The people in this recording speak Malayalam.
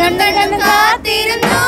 കണ്ടകം കാത്തിരുന്നു.